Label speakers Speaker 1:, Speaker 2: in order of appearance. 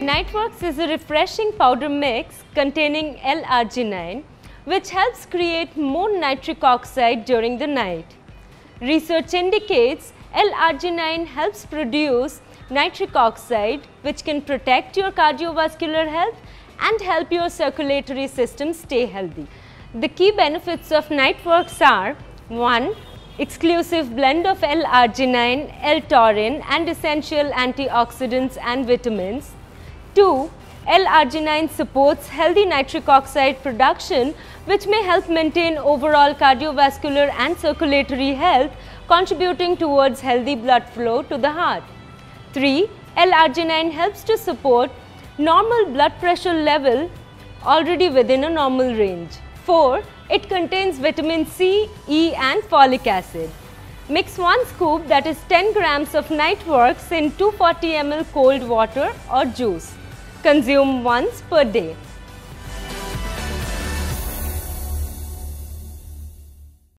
Speaker 1: Niteworks is a refreshing powder mix containing L-arginine which helps create more nitric oxide during the night. Research indicates L-arginine helps produce nitric oxide which can protect your cardiovascular health and help your circulatory system stay healthy. The key benefits of Niteworks are 1. Exclusive blend of L-arginine, L-taurine and essential antioxidants and vitamins. 2. L-arginine supports healthy nitric oxide production which may help maintain overall cardiovascular and circulatory health contributing towards healthy blood flow to the heart. 3. L-arginine helps to support normal blood pressure level already within a normal range. 4. It contains vitamin C, E and folic acid. Mix 1 scoop that is 10 grams of Niteworks in 240 ml cold water or juice. Consume once per day.